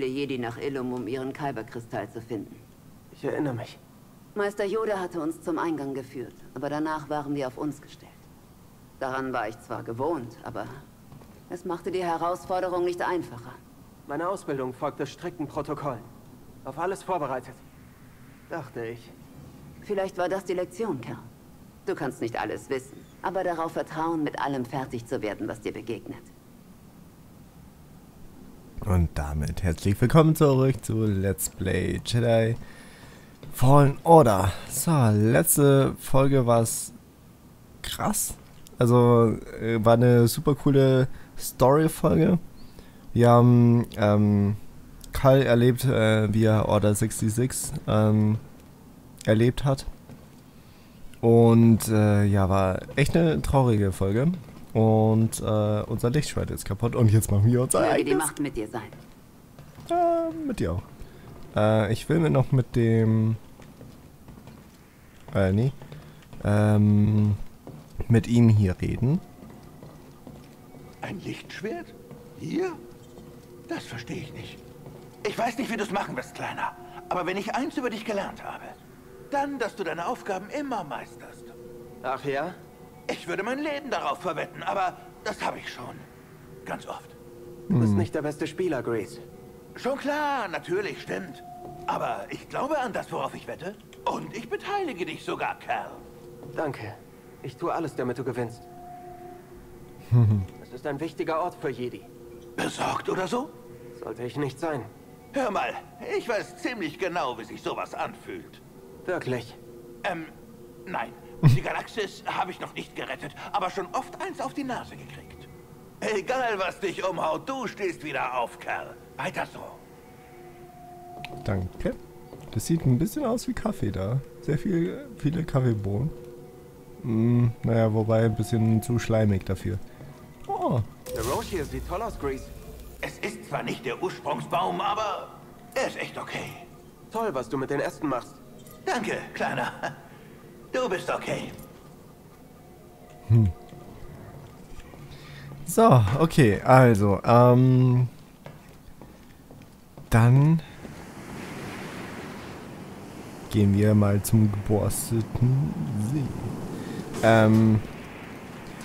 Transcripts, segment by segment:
viele Jedi nach Illum, um ihren Kyberkristall zu finden. Ich erinnere mich. Meister Yoda hatte uns zum Eingang geführt, aber danach waren wir auf uns gestellt. Daran war ich zwar gewohnt, aber es machte die Herausforderung nicht einfacher. Meine Ausbildung folgte strikten Protokollen. Auf alles vorbereitet. Dachte ich. Vielleicht war das die Lektion, Kerl. Du kannst nicht alles wissen, aber darauf vertrauen, mit allem fertig zu werden, was dir begegnet. Und damit herzlich willkommen zurück zu Let's Play Jedi Fallen Order. So, letzte Folge war es krass. Also äh, war eine super coole Story-Folge. Wir haben ähm, Kyle erlebt, äh, wie er Order 66 ähm, erlebt hat. Und äh, ja, war echt eine traurige Folge. Und äh, unser Lichtschwert ist kaputt und jetzt machen wir unser Möge eigenes. die Macht mit dir sein. Ja, mit dir auch. Äh, ich will mir noch mit dem... Äh, nee. Ähm, mit ihm hier reden. Ein Lichtschwert? Hier? Das verstehe ich nicht. Ich weiß nicht, wie du es machen wirst, Kleiner. Aber wenn ich eins über dich gelernt habe, dann, dass du deine Aufgaben immer meisterst. Ach ja? Ich würde mein Leben darauf verwetten, aber das habe ich schon. Ganz oft. Du bist nicht der beste Spieler, Grease. Schon klar, natürlich, stimmt. Aber ich glaube an das, worauf ich wette. Und ich beteilige dich sogar, Kerl. Danke. Ich tue alles, damit du gewinnst. Es ist ein wichtiger Ort für Jedi. Besorgt oder so? Sollte ich nicht sein. Hör mal, ich weiß ziemlich genau, wie sich sowas anfühlt. Wirklich. Ähm, nein. Die Galaxis habe ich noch nicht gerettet, aber schon oft eins auf die Nase gekriegt. Egal, was dich umhaut, du stehst wieder auf, Kerl. Weiter so. Danke. Das sieht ein bisschen aus wie Kaffee da. Sehr viel, viele Kaffeebohnen. Hm, naja, wobei ein bisschen zu schleimig dafür. Oh, Der Roche hier sieht toll aus, Grease. Es ist zwar nicht der Ursprungsbaum, aber er ist echt okay. Toll, was du mit den Ästen machst. Danke, Kleiner. Du bist okay. So, okay, also, ähm. Dann gehen wir mal zum geborsteten See. Ähm,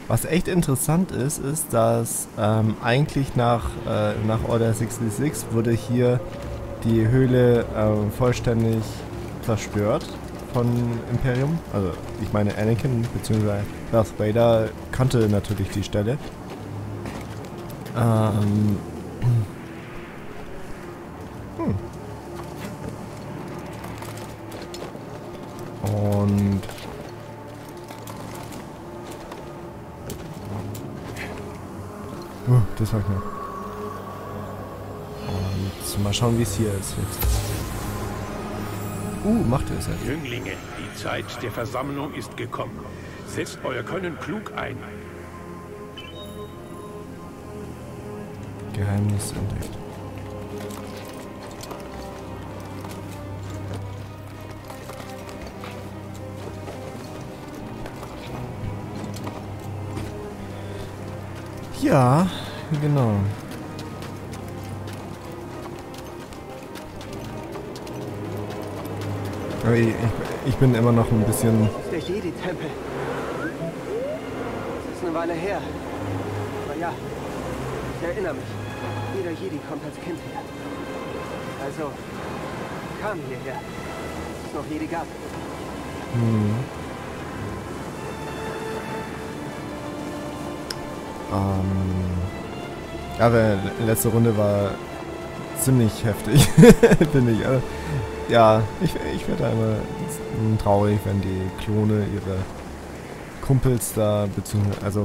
was echt interessant ist, ist, dass ähm, eigentlich nach, äh, nach Order 66 wurde hier die Höhle ähm, vollständig zerstört von Imperium. Also ich meine Anakin bzw. Darth Vader kannte natürlich die Stelle. Ähm. Hm. Und Uh, das war knapp. Und mal schauen, wie es hier ist jetzt. Uh, macht er es jetzt. Jünglinge, die Zeit der Versammlung ist gekommen. Setzt euer Können klug ein. Geheimnis entdeckt. Ja, genau. Ich, ich- bin immer noch ein bisschen Das ist der Jedi-Tempel. Es ist eine Weile her. Aber ja, ich erinnere mich. Jeder Jedi kommt als Kind her. Also, kam hierher, es noch Jedi gab. Ähm, aber letzte Runde war ziemlich heftig, finde ich. Ja, ich, ich werde einmal traurig, wenn die Klone ihre Kumpels da, beziehungsweise, also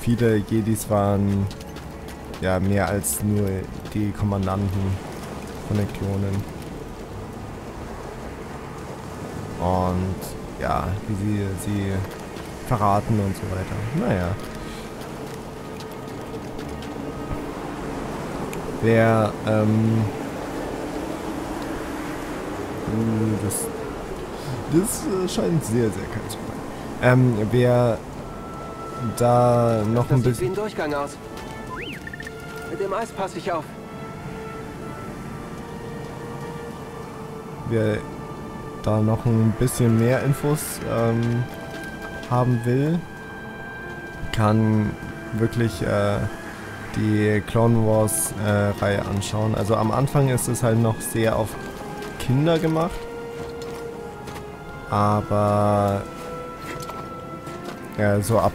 viele Jedis waren ja mehr als nur die Kommandanten von den Klonen. Und ja, wie sie sie verraten und so weiter. Naja. Wer, ähm, das, das äh, scheint sehr, sehr kalt zu sein. Ähm, wer da noch Das ein sieht wie bisschen, ein Durchgang aus. Mit dem Eis passe ich auf. wer da noch ein bisschen mehr Infos ähm, haben will, kann wirklich äh, die Clone Wars äh, Reihe anschauen. Also am Anfang ist es halt noch sehr auf Kinder gemacht. Aber ja, so ab,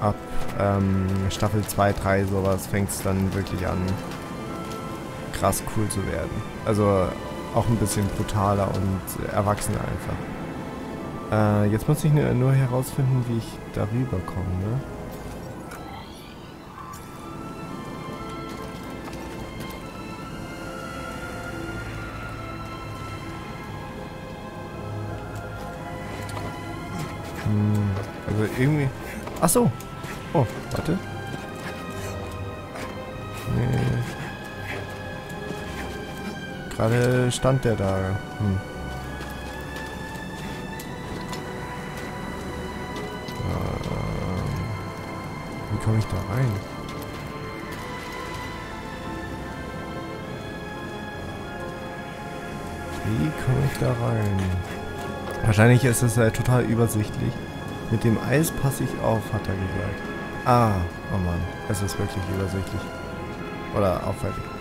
ab ähm, Staffel 2, 3 sowas fängt es dann wirklich an krass cool zu werden. Also auch ein bisschen brutaler und erwachsener einfach. Äh, jetzt muss ich nur, herausfinden, wie ich darüber komme, ne? Irgendwie... Ach so. Oh, warte. Nee. Gerade stand der da. Hm. Ähm, wie komme ich da rein? Wie komme ich da rein? Wahrscheinlich ist es äh, total übersichtlich. Mit dem Eis passe ich auf, hat er gesagt. Ah, oh Mann. Es ist wirklich übersichtlich. Oder auffällig.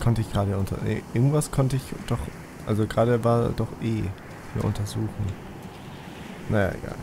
Wa- Was konnte ich gerade unter... Nee, irgendwas konnte ich doch... Also gerade war doch E für untersuchen. Naja, egal.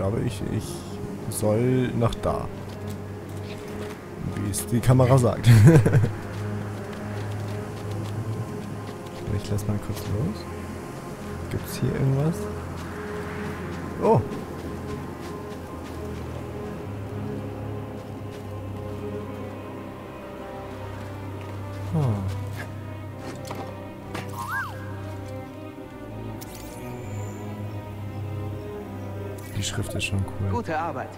Glaube, ich, ich soll nach da. Wie es die Kamera sagt. ich lass mal kurz los. Gibt's hier irgendwas? Oh. Ist schon cool. Gute Arbeit.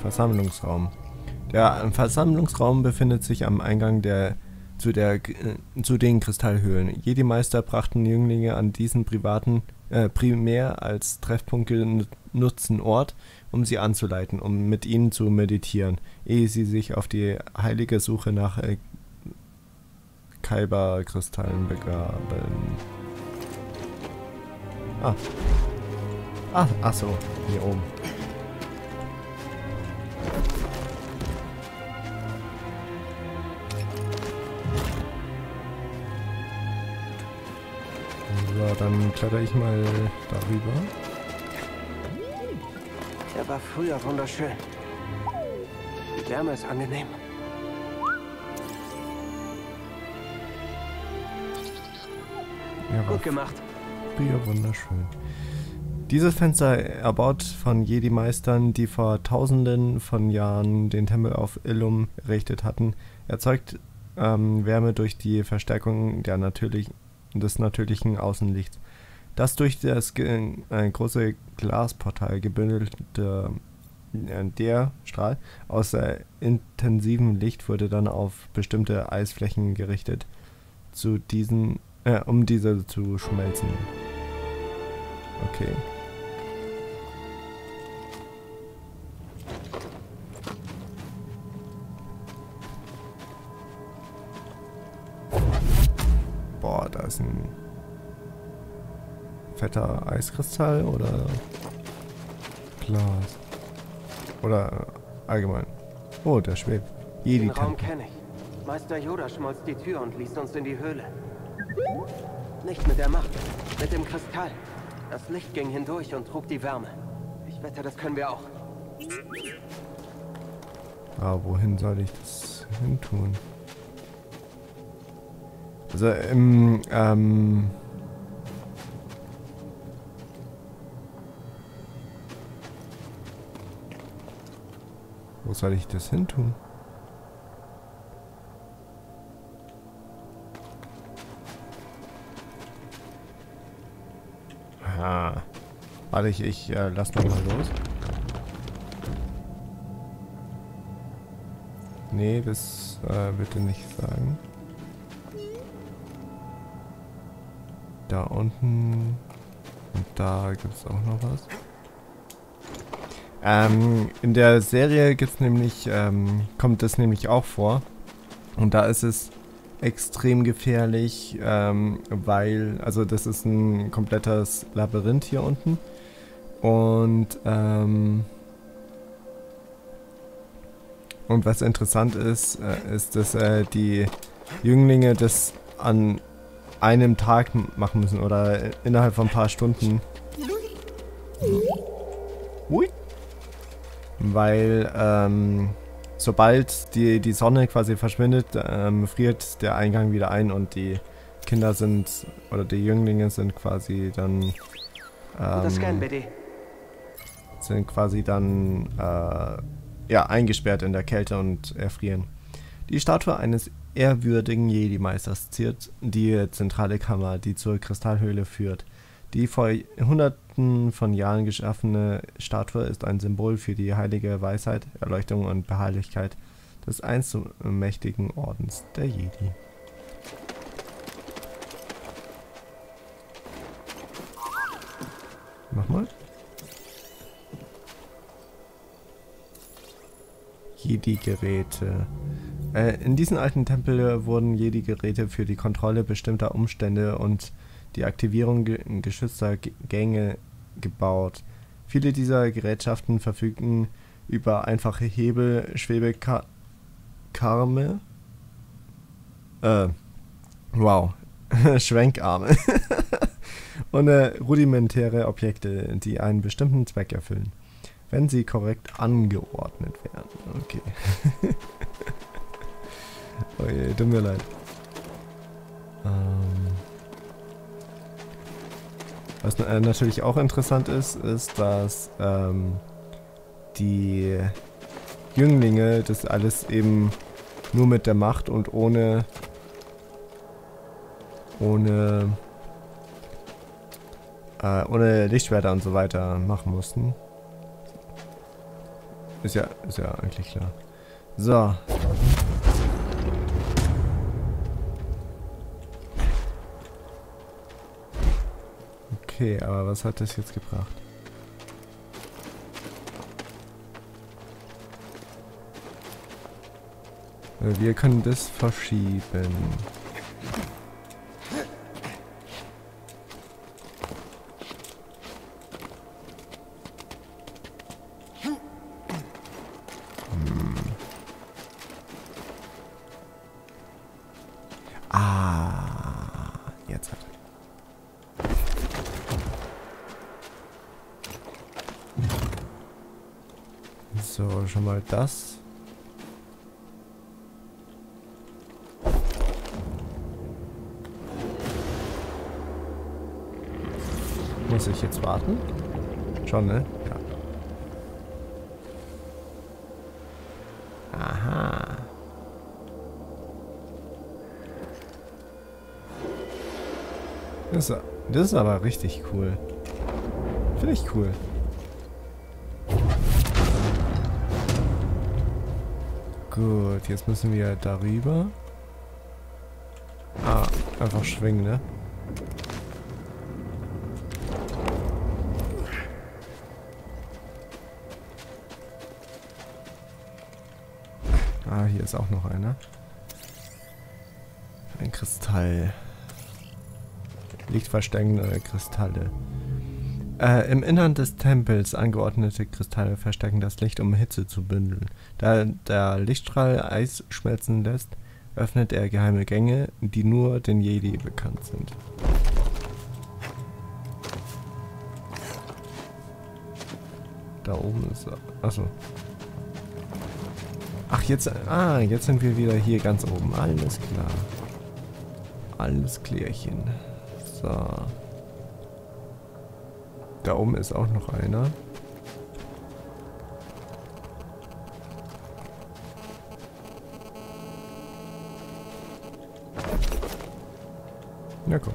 Versammlungsraum. Der Versammlungsraum befindet sich am Eingang der zu, der, äh, zu den Kristallhöhlen. Jedi Meister brachten Jünglinge an diesen privaten äh, primär als Treffpunkt genutzten Ort, um sie anzuleiten, um mit ihnen zu meditieren, ehe sie sich auf die heilige Suche nach äh, Kyber-Kristallen begaben. Ah. Ah, ach so, hier oben. So, dann kletter ich mal darüber. Der war früher wunderschön. Die Wärme ist angenehm. Ja, Gut gemacht. früher wunderschön. Dieses Fenster, erbaut von Jedi-Meistern, die vor tausenden von Jahren den Tempel auf Illum errichtet hatten, erzeugt ähm, Wärme durch die Verstärkung der natürlich, des natürlichen Außenlichts. Das durch das äh, große Glasportal gebündelte äh, der Strahl aus äh, intensivem Licht wurde dann auf bestimmte Eisflächen gerichtet, zu diesen, äh, um diese zu schmelzen. Okay. Ist ein fetter Eiskristall oder Glas. Oder allgemein. Oh, der schwebt. Den Raum kenne ich. Meister Yoda schmolz die Tür und ließ uns in die Höhle. Nicht mit der Macht, mit dem Kristall. Das Licht ging hindurch und trug die Wärme. Ich wette, das können wir auch. Ah, wohin soll ich das hin tun? Also im, ähm... Wo soll ich das hin tun? Aha. Warte, ich, ich äh, lass noch mal los. Nee, das äh, bitte nicht sagen. Da unten. Und da gibt es auch noch was. Ähm, in der Serie gibt's nämlich, ähm, kommt das nämlich auch vor. Und da ist es extrem gefährlich, ähm, weil, also das ist ein komplettes Labyrinth hier unten. Und, ähm, und was interessant ist, äh, ist, dass äh, die Jünglinge das an einem Tag machen müssen oder innerhalb von ein paar Stunden. Ui. Weil ähm, sobald die, die Sonne quasi verschwindet, ähm, friert der Eingang wieder ein und die Kinder sind, oder die Jünglinge sind quasi dann... Ähm, sind quasi dann äh, ja, eingesperrt in der Kälte und erfrieren. Die Statue eines ehrwürdigen Jedi-Meisters ziert die zentrale Kammer, die zur Kristallhöhle führt. Die vor hunderten von Jahren geschaffene Statue ist ein Symbol für die heilige Weisheit, Erleuchtung und Beharrlichkeit des einst mächtigen Ordens der Jedi. Mach mal. Jedi-Geräte. Äh, in diesem alten Tempel wurden Jedi-Geräte für die Kontrolle bestimmter Umstände und die Aktivierung ge geschützter Gänge gebaut. Viele dieser Gerätschaften verfügen über einfache Hebel, Schwebekarme, äh, wow, Schwenkarme und äh, rudimentäre Objekte, die einen bestimmten Zweck erfüllen, wenn sie korrekt angeordnet werden. Okay. Oh je, tut mir leid. Ähm was natürlich auch interessant ist, ist, dass ähm, die Jünglinge das alles eben nur mit der Macht und ohne ohne äh, ohne Lichtschwerter und so weiter machen mussten. Ist ja, ist ja eigentlich klar. So. Okay, aber was hat das jetzt gebracht? Äh, wir können das verschieben. Mal das. Muss ich jetzt warten? Schon, ne? Ja. Aha. Das ist, das ist aber richtig cool. Finde ich cool. Gut, jetzt müssen wir darüber. Ah, einfach schwingen, ne? Ah, hier ist auch noch einer. Ein Kristall. Lichtversteckende Kristalle. Äh, Im Innern des Tempels angeordnete Kristalle verstärken das Licht, um Hitze zu bündeln. Da der Lichtstrahl Eis schmelzen lässt, öffnet er geheime Gänge, die nur den Jedi bekannt sind. Da oben ist. Achso. Ach, jetzt... Ah, jetzt sind wir wieder hier ganz oben. Alles klar. Alles klärchen. So. Da oben ist auch noch einer. Ja, komm.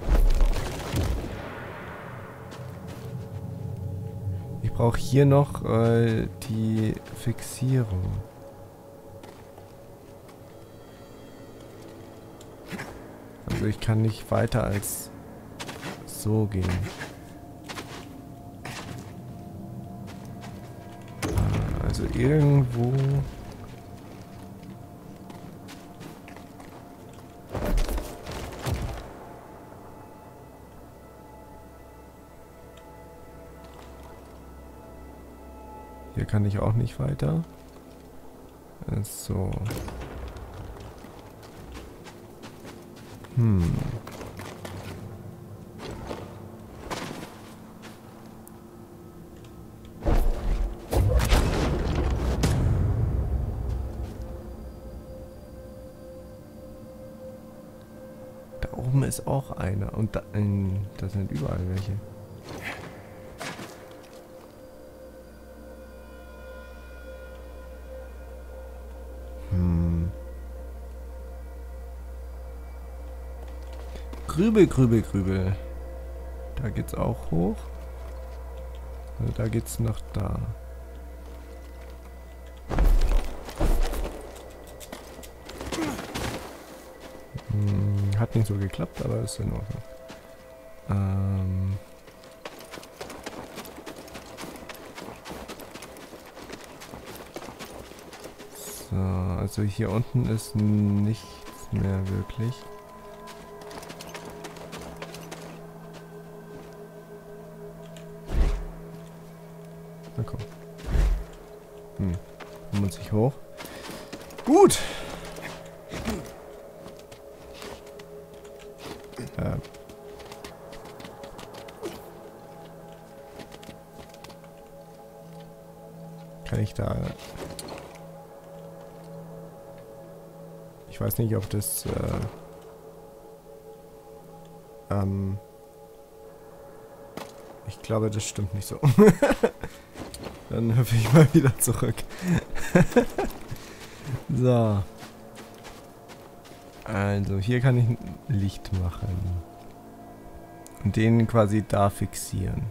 Ich brauche hier noch äh, die Fixierung. Also ich kann nicht weiter als so gehen. Also irgendwo... Hier kann ich auch nicht weiter. So. Hm. Einer. Und da, ähm, da sind überall welche. Hm. Grübel, grübel, grübel. Da geht's auch hoch. Also da geht's noch da. Hat nicht so geklappt, aber ist in Ordnung. Ähm. So, also hier unten ist nichts mehr wirklich. Na komm. Hm. Muss ich hoch. Nicht, ob das... Äh, ähm... Ich glaube, das stimmt nicht so. Dann hüpfe ich mal wieder zurück. so. Also, hier kann ich Licht machen. Und den quasi da fixieren.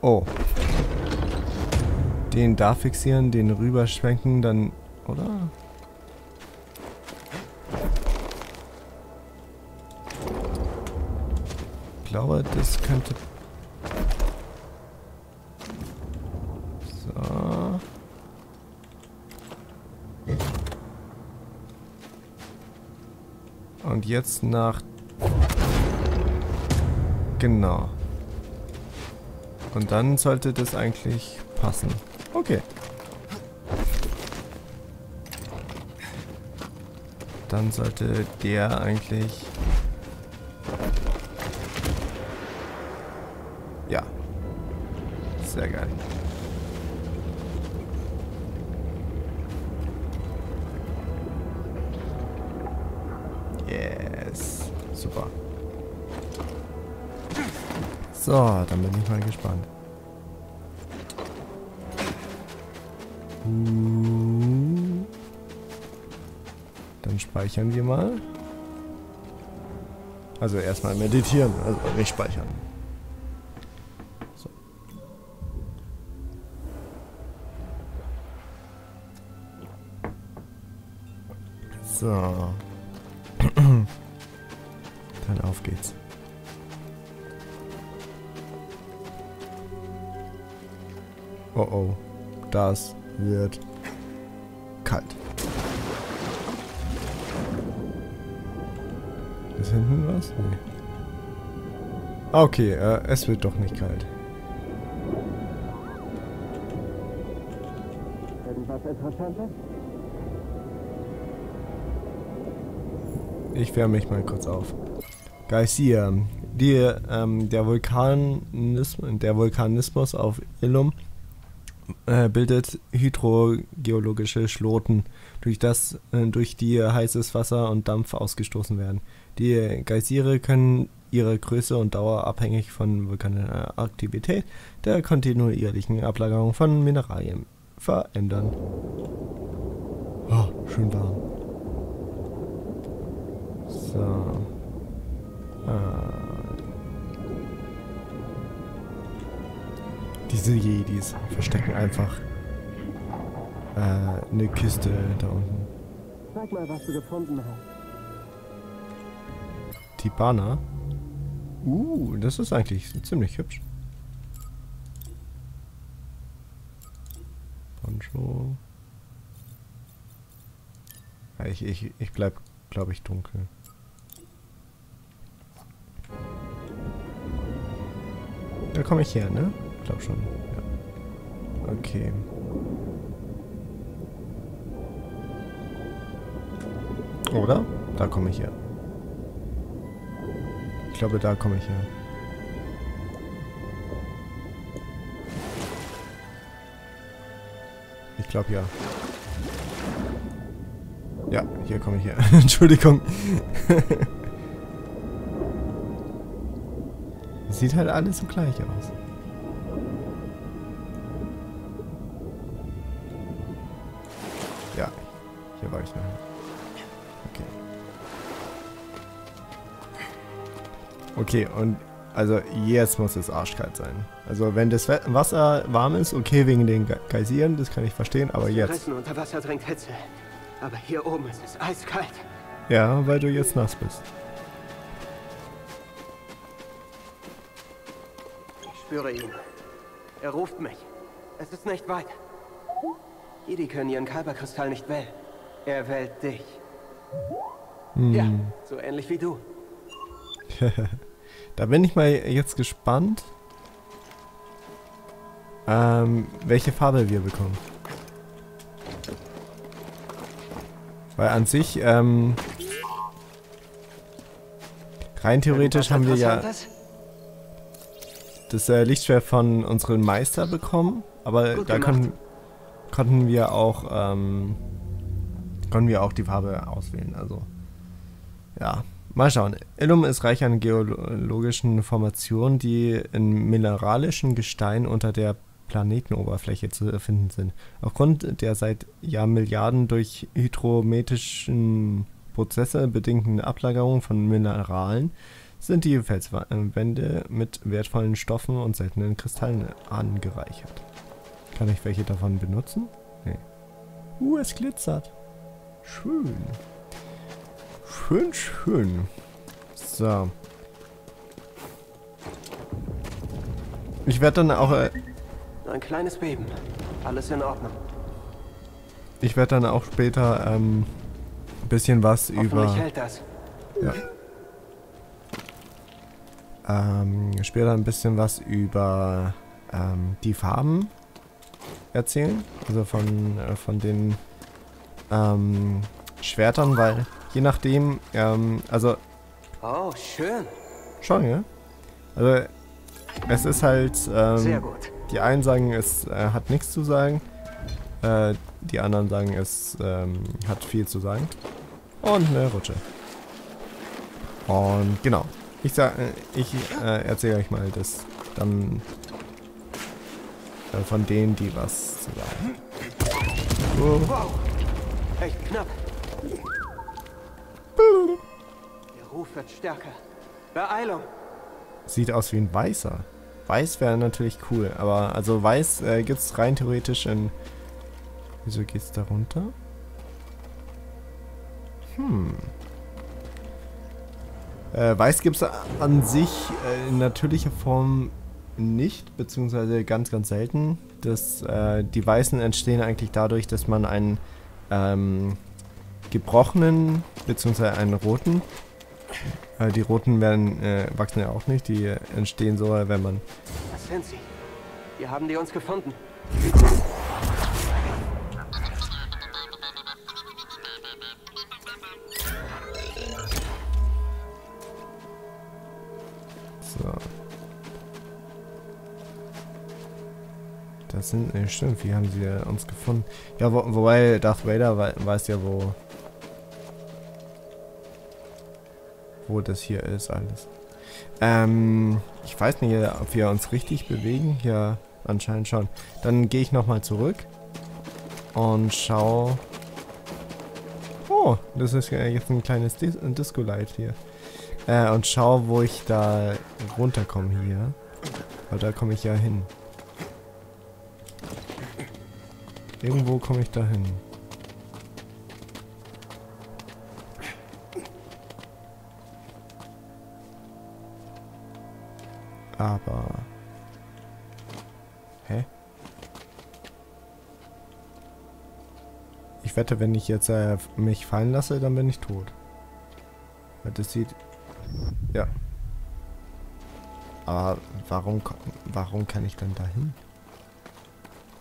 Oh. Den da fixieren, den rüberschwenken, dann... Oder? Glaube, das könnte... So. Und jetzt nach... Genau. Und dann sollte das eigentlich passen. Okay. Dann sollte der eigentlich... Sehr geil. Yes. Super. So, dann bin ich mal gespannt. Uh. Dann speichern wir mal. Also erstmal meditieren, also nicht speichern. So. Dann auf geht's. Oh oh. Das wird kalt. Ist hinten was? Nee. Ah, Okay, äh, es wird doch nicht kalt. Irgendwas Interessantes? Ich wärme mich mal kurz auf. Garcia, die, ähm, der, Vulkanismus, der Vulkanismus auf Illum äh, bildet hydrogeologische Schloten, durch das äh, durch die heißes Wasser und Dampf ausgestoßen werden. Die Geysire können ihre Größe und Dauer abhängig von vulkanischer Aktivität der kontinuierlichen Ablagerung von Mineralien verändern. Oh, schön warm. So. Ah. Diese Jedis verstecken einfach äh, eine Kiste da unten. Sag mal, was du gefunden hast. Tibana. Uh, das ist eigentlich ziemlich hübsch. Poncho. Ja, ich, ich, ich bleib, glaube ich, dunkel. Komme ich her, ne? Glaub schon. Ja. Okay. Oder? Da komme ich her. Ich glaube, da komme ich her. Ich glaube ja. Ja, hier komme ich her. Entschuldigung. Sieht halt alles so gleich aus. Ja, hier war ich noch. Okay. Okay, und also jetzt muss es arschkalt sein. Also wenn das Wasser warm ist, okay, wegen den Geysiren, das kann ich verstehen, aber jetzt. Fressen unter Wasser drängt Hitze. Aber hier oben ist es eiskalt. Ja, weil du jetzt nass bist. Spüre ihn. Er ruft mich. Es ist nicht weit. Jedi können ihren Kalberkristall nicht wählen. Er wählt dich. Hm. Ja, so ähnlich wie du. da bin ich mal jetzt gespannt, ähm, welche Farbe wir bekommen. Weil an sich, ähm, rein theoretisch haben wir ja das äh, Lichtschwert von unserem Meister bekommen, aber Gut da konnten, konnten wir auch, ähm, konnten wir auch die Farbe auswählen, also, ja. Mal schauen. Illum ist reich an geologischen Formationen, die in mineralischen Gestein unter der Planetenoberfläche zu finden sind. Aufgrund der seit Jahrmilliarden durch hydrometischen Prozesse bedingten Ablagerung von Mineralen sind die Felswände mit wertvollen Stoffen und seltenen Kristallen angereichert. Kann ich welche davon benutzen? Nee. Uh, es glitzert. Schön. Schön, schön. So. Ich werde dann auch, äh, Ein kleines Beben. Alles in Ordnung. ich werde dann auch später ähm, ein bisschen was über, hält das. ja, ähm, später ein bisschen was über ähm, die Farben erzählen, also von äh, von den ähm, Schwertern, weil je nachdem, ähm, also Oh, schön. Schon, ja? Also, es ist halt, Sehr ähm, gut. die einen sagen, es äh, hat nichts zu sagen, äh, die anderen sagen, es ähm, hat viel zu sagen. Und eine Rutsche. Und genau, ich sag, äh, ich äh, erzähle euch mal das dann äh, von denen, die was zu sagen. Oh, Wow. Echt knapp. Der Ruf wird stärker. Beeilung. sieht aus wie ein weißer. Weiß wäre natürlich cool, aber also weiß äh, gibt es rein theoretisch in. Wieso geht's da runter? Hm. Äh, weiß gibt es an sich äh, in natürlicher Form nicht, beziehungsweise ganz, ganz selten. Das, äh, die Weißen entstehen eigentlich dadurch, dass man einen ähm, gebrochenen, beziehungsweise einen roten äh, die roten werden, äh, wachsen ja auch nicht. Die entstehen so, wenn man. Was sind sie? Wir haben die uns gefunden. Sind, äh, stimmt, wie haben sie uns gefunden? Ja, wo, wobei Darth Vader wei weiß ja, wo, wo das hier ist alles. Ähm, ich weiß nicht, ob wir uns richtig bewegen. Ja, anscheinend schon. Dann gehe ich nochmal zurück und schau. Oh, das ist jetzt ein kleines Dis Disco-Light hier. Äh, und schau, wo ich da runterkomme hier. Weil da komme ich ja hin. Irgendwo komme ich da hin. Aber... Hä? Ich wette, wenn ich jetzt äh, mich fallen lasse, dann bin ich tot. Weil das sieht... Ja. Aber warum, warum kann ich dann da hin?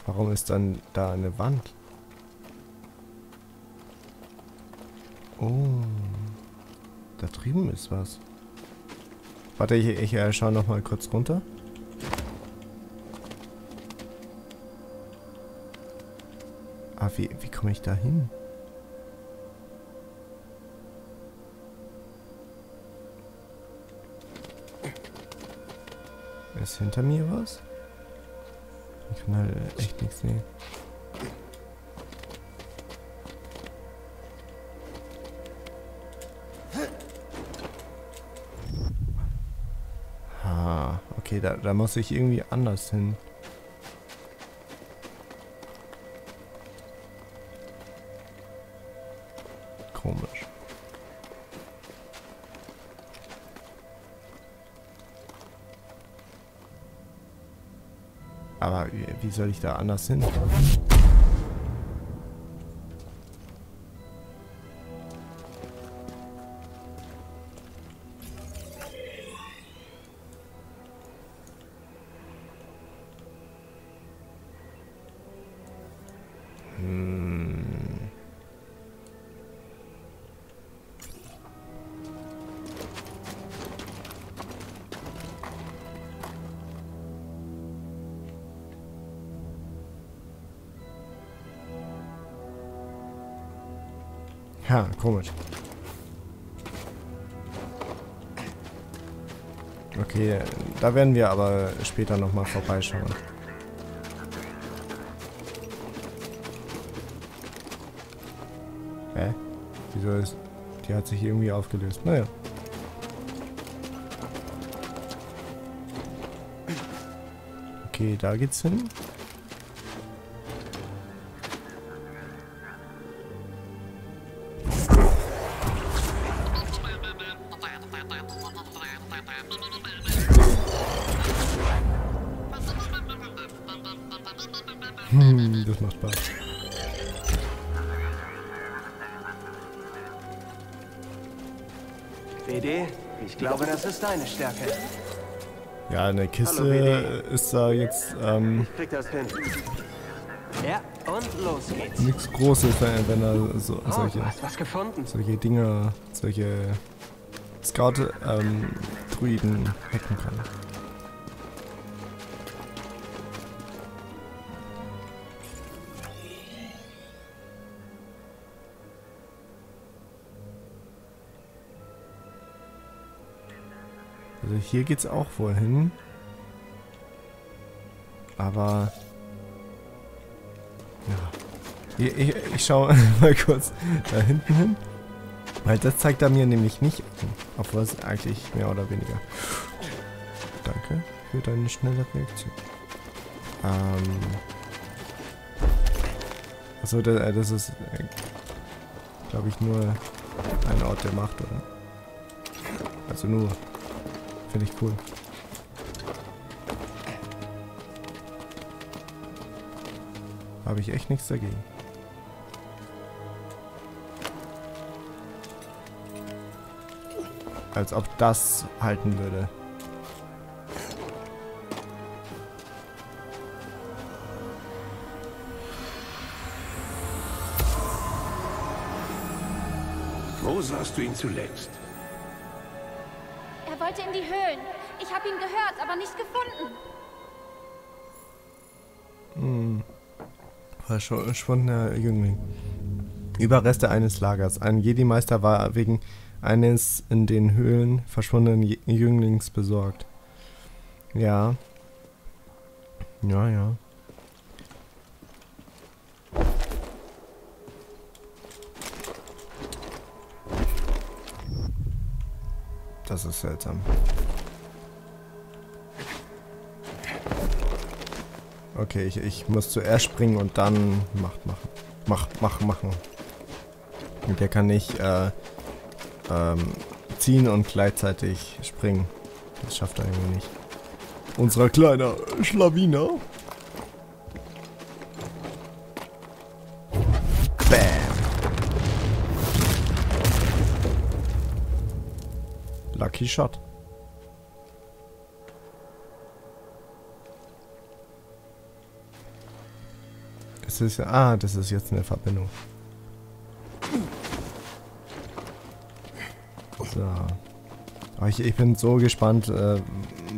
Warum ist dann da eine Wand? Oh. Da drüben ist was. Warte, ich, ich äh, schaue noch mal kurz runter. Ah, wie, wie komme ich da hin? Ist hinter mir was? Ich kann halt echt nichts sehen. Ah, okay, da, da muss ich irgendwie anders hin. Wie, soll ich da anders hin? Da werden wir aber später nochmal vorbeischauen. Hä? Wieso ist... Die hat sich irgendwie aufgelöst. Naja. Okay, da geht's hin. Glaube, das ist deine Stärke. Ja, eine Kiste Hallo, ist da jetzt ähm, Ich krieg das hin. Ja, und los geht's. nichts Großes, wenn wenn er so, Oh, solche, gefunden. solche Dinge, solche Scout-Druiden hacken kann. Also hier geht's auch wohl hin. Aber... Ja. Ich, ich, ich schaue mal kurz da hinten hin. Weil das zeigt er mir nämlich nicht. Obwohl es eigentlich mehr oder weniger... Danke für deine schnelle Reaktion. Ähm... Achso, das, das ist... Äh, Glaube ich nur ein Ort der Macht, oder? Also nur. Finde ich cool. Habe ich echt nichts dagegen. Als ob das halten würde. Wo sahst du ihn zuletzt? In die Höhlen. Ich habe ihn gehört, aber nicht gefunden. Hm. Verschwundener Jüngling. Überreste eines Lagers. Ein Jedi-Meister war wegen eines in den Höhlen verschwundenen Jünglings besorgt. Ja. Ja, ja. Seltsam. Okay, ich, ich muss zuerst springen und dann macht machen. Mach, mach, machen. Und der kann nicht äh, ähm, ziehen und gleichzeitig springen. Das schafft er irgendwie nicht. Unser kleiner Schlawiner. Lucky Shot. Es ist ah, das ist jetzt eine Verbindung. So. Ich, ich, bin so gespannt, äh,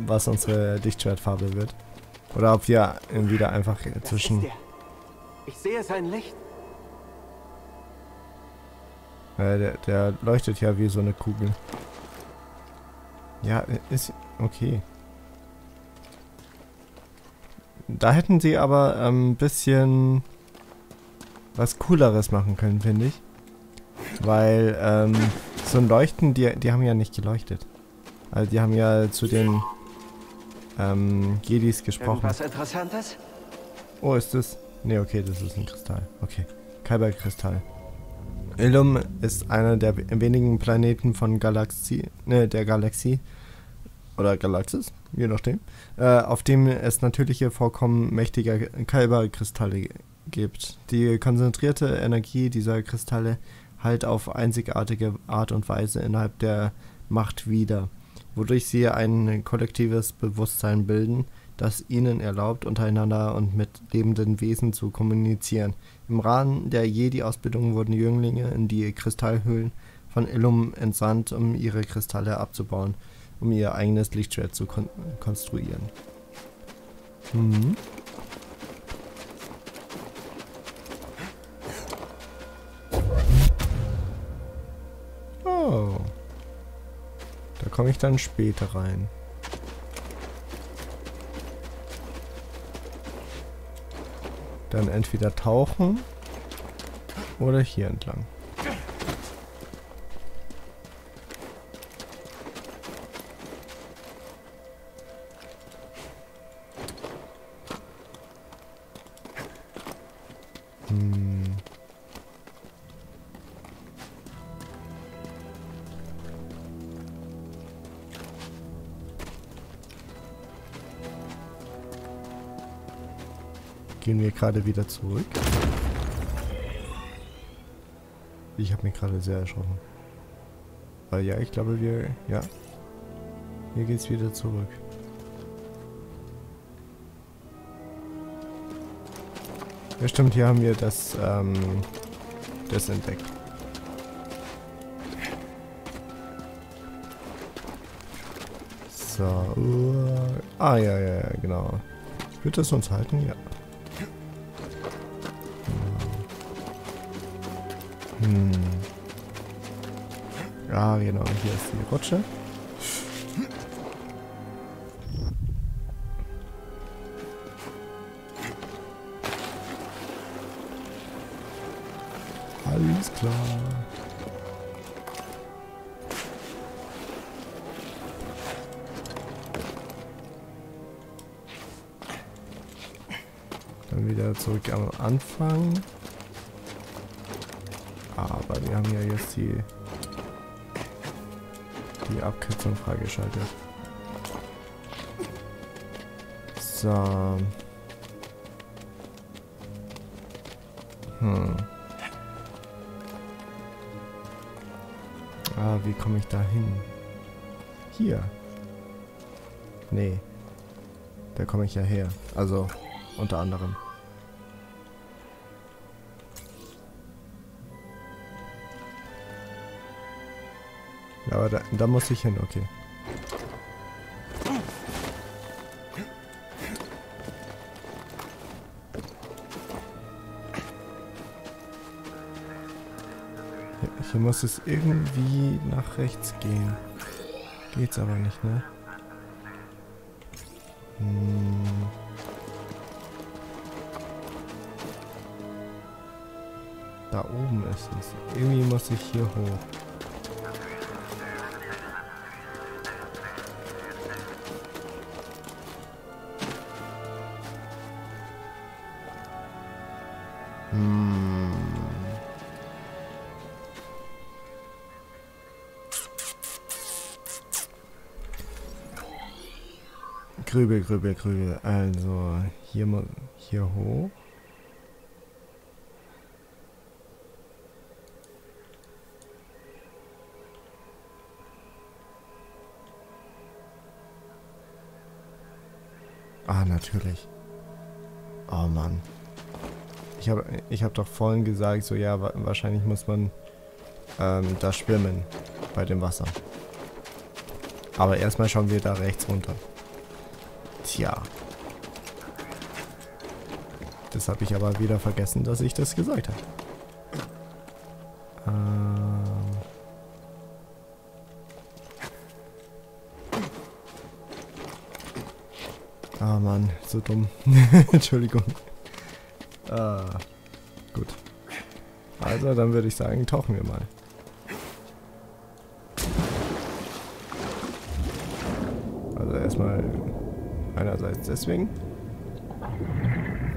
was unsere Lichtschwertfarbe wird. Oder ob wir wieder einfach zwischen... Ich sehe sein Licht. Äh, der, der leuchtet ja wie so eine Kugel. Ja, ist okay. Da hätten sie aber ein ähm, bisschen was Cooleres machen können, finde ich. Weil, ähm, so ein Leuchten, die, die haben ja nicht geleuchtet. Also die haben ja zu den ähm, Jedis gesprochen. Was Interessantes? Oh, ist das? Ne, okay, das ist ein Kristall. Okay. Kyber-Kristall. Illum ist einer der wenigen Planeten von Galaxie, ne, der Galaxie, oder Galaxis, je nachdem, äh, auf dem es natürliche Vorkommen mächtiger Kyberkristalle gibt. Die konzentrierte Energie dieser Kristalle halt auf einzigartige Art und Weise innerhalb der Macht wieder, wodurch sie ein kollektives Bewusstsein bilden, das ihnen erlaubt, untereinander und mit lebenden Wesen zu kommunizieren. Im Rahmen der Jedi-Ausbildung wurden Jünglinge in die Kristallhöhlen von Illum entsandt, um ihre Kristalle abzubauen um ihr eigenes Lichtschwert zu kon konstruieren. Mhm. Oh. Da komme ich dann später rein. Dann entweder tauchen oder hier entlang. Gehen wir gerade wieder zurück. Ich habe mich gerade sehr erschrocken. Aber ja, ich glaube wir... Ja. Hier geht's wieder zurück. Ja stimmt, hier haben wir das, ähm, das entdeckt. So, uh, ah ja, ja, ja, genau. Wird das uns halten? Ja. Genau. Hier ist die Rutsche. Alles klar. Dann wieder zurück am Anfang. Aber wir haben ja jetzt die, Abkürzung freigeschaltet. So. Hm. Ah, wie komme ich da hin? Hier. Nee. Da komme ich ja her. Also, unter anderem. Aber da, da muss ich hin, okay. Hier muss es irgendwie nach rechts gehen. Geht's aber nicht, ne? Hm. Da oben ist es. Irgendwie muss ich hier hoch. Grübel, grübel. Also, hier, mu- hier hoch. Ah, natürlich. Oh Mann. Ich habe ich hab doch vorhin gesagt, so ja, wa wahrscheinlich muss man ähm, da schwimmen bei dem Wasser. Aber erstmal schauen wir da rechts runter. Tja. Das habe ich aber wieder vergessen, dass ich das gesagt habe. Ähm. Ah Mann, so dumm. Entschuldigung. Ah, gut. Also, dann würde ich sagen, tauchen wir mal. Also erstmal einerseits deswegen.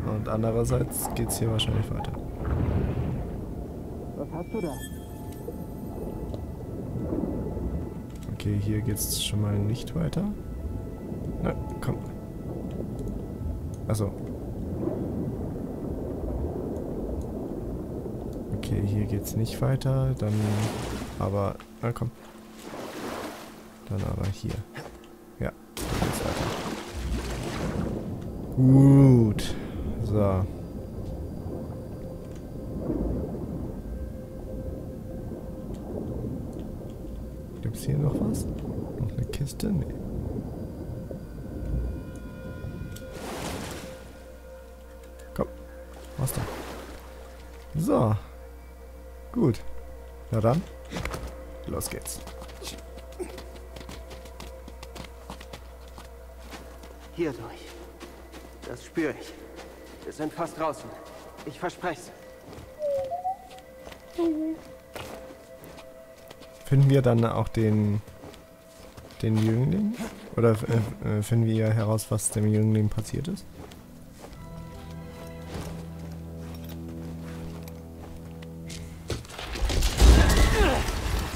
Und andererseits geht's hier wahrscheinlich weiter. Was hast du da? Okay, hier geht's schon mal nicht weiter. Na, komm. Achso. Okay, hier geht's nicht weiter. Dann aber. Na komm. Dann aber hier. Gut. So. Gibt's hier noch was? Noch eine Kiste? Nee. Komm. Was da? So. Gut. Na dann. Los geht's. Hier durch. Das spüre ich. Wir sind fast draußen. Ich verspreche es. Finden wir dann auch den den Jüngling? Oder äh, äh, finden wir heraus, was dem Jüngling passiert ist?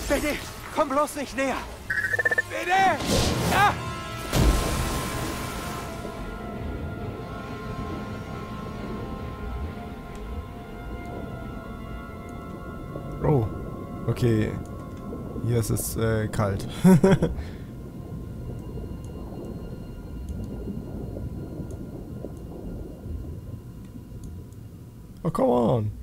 Bitte, komm bloß nicht näher. Bitte! Okay. Hier ist es äh, kalt. oh, come on.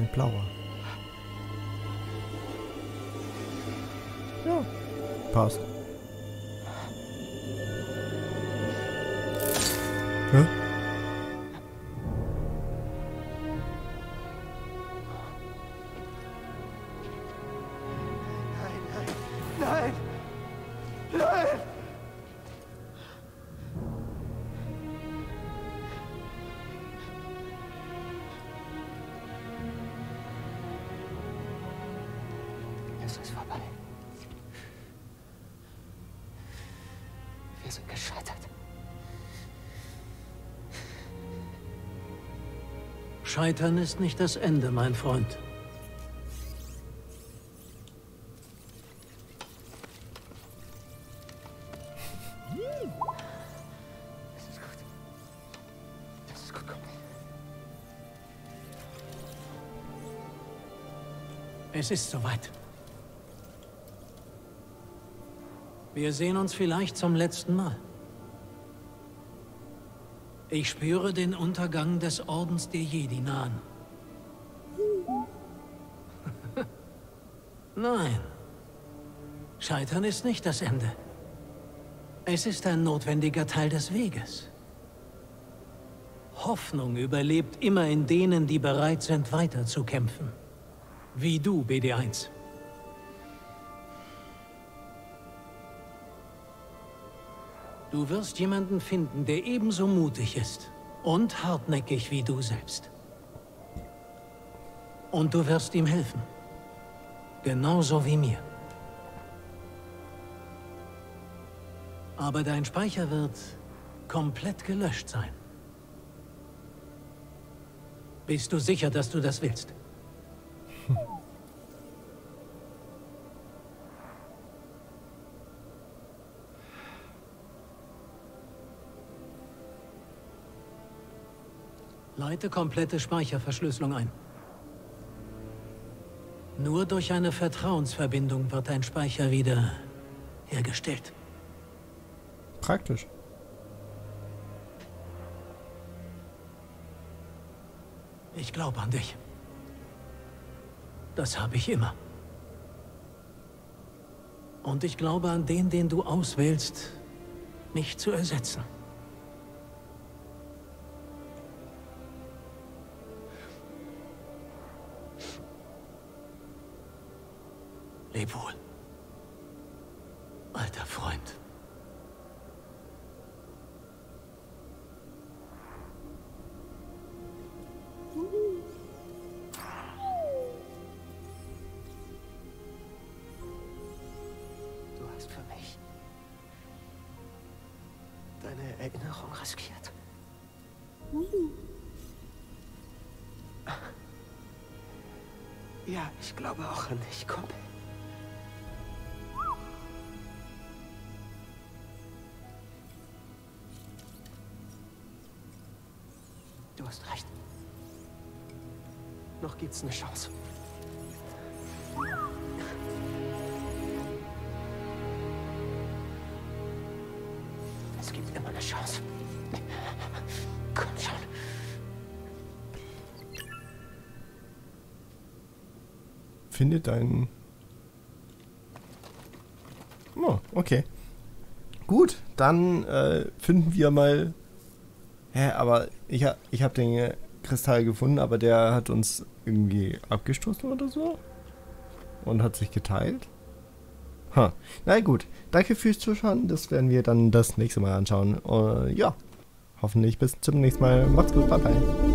Ah, Scheitern ist nicht das Ende, mein Freund. Es ist soweit. Wir sehen uns vielleicht zum letzten Mal. Ich spüre den Untergang des Ordens der Jedi nahen. Nein. Scheitern ist nicht das Ende. Es ist ein notwendiger Teil des Weges. Hoffnung überlebt immer in denen, die bereit sind, weiterzukämpfen. Wie du, BD1. Du wirst jemanden finden, der ebenso mutig ist und hartnäckig wie du selbst. Und du wirst ihm helfen. Genauso wie mir. Aber dein Speicher wird komplett gelöscht sein. Bist du sicher, dass du das willst? Leite komplette Speicherverschlüsselung ein. Nur durch eine Vertrauensverbindung wird dein Speicher wieder hergestellt. Praktisch. Ich glaube an dich. Das habe ich immer. Und ich glaube an den, den du auswählst, mich zu ersetzen. Leb wohl. Alter Freund. Du hast für mich deine Erinnerung riskiert. Ja, ich glaube auch an dich, Kumpel. Gibt's eine Chance. Es gibt immer eine Chance. Komm schon. Finde deinen. Oh, okay. Gut, dann äh, finden wir mal. Hä, aber ich, ha ich habe den Kristall gefunden, aber der hat uns irgendwie abgestoßen oder so. Und hat sich geteilt. Ha. Na gut, danke fürs Zuschauen. Das werden wir dann das nächste Mal anschauen. Äh, ja, hoffentlich bis zum nächsten Mal. Macht's gut, bye bye.